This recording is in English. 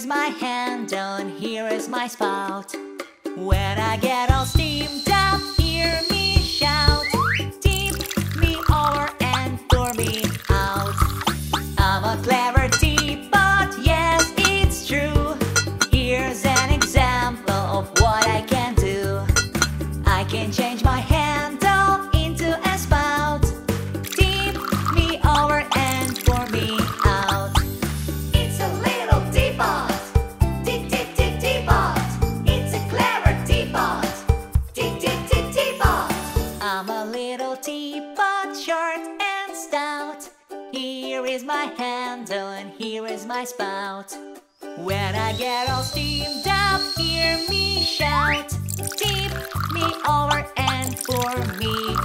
is my handle and here is my spout. When I get all steamed little teapot, short and stout. Here is my handle and here is my spout. When I get all steamed up, hear me shout. Tip me over and pour me